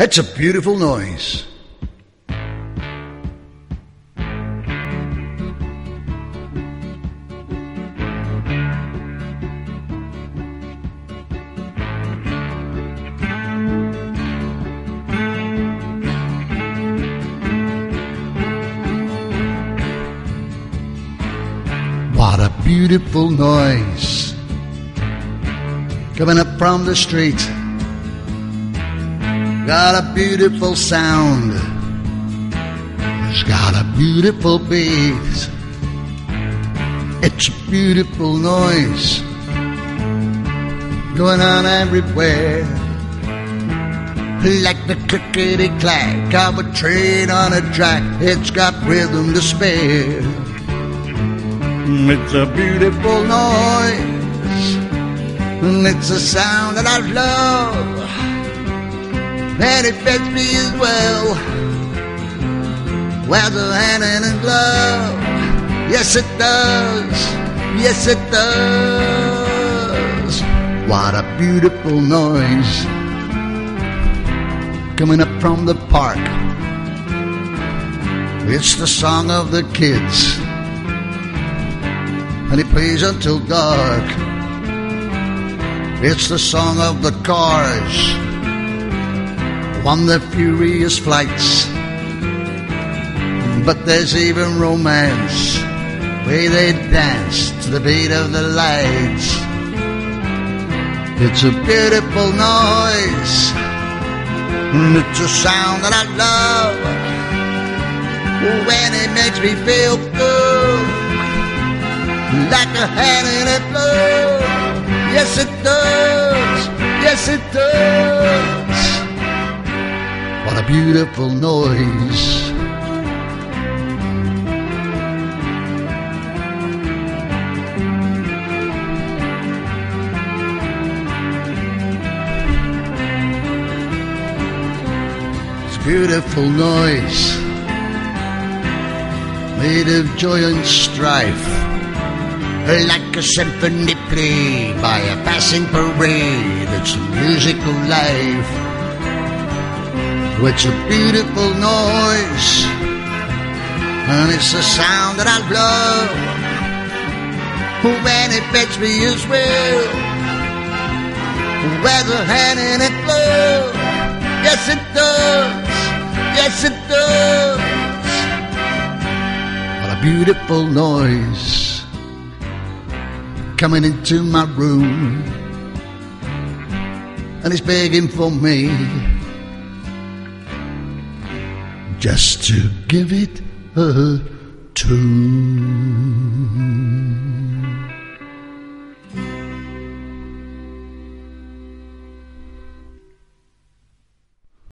It's a beautiful noise. What a beautiful noise coming up from the street. Got a beautiful sound. It's got a beautiful beat. It's a beautiful noise going on everywhere. Like the clickety clack of a train on a track, it's got rhythm to spare. It's a beautiful noise, and it's a sound that I love, and it fits me as well. Wears a hand in a glove, yes it does, yes it does. What a beautiful noise coming up from the park. It's the song of the kids and it plays until dark. It's the song of the cars on their furious flights. But there's even romance, way they dance to the beat of the lights. It's a beautiful noise, and it's a sound that I love when it makes me feel good like a hand in a glove. Yes, it does. Yes, it does. What a beautiful noise. It's beautiful noise made of joy and strife like a symphony played by a passing parade. It's musical life. It's a beautiful noise, and it's a sound that I love. When it fits me as well, a hand in it glove. Yes, it does. Yes, it does. What a beautiful noise coming into my room and it's begging for me just to give it a tune.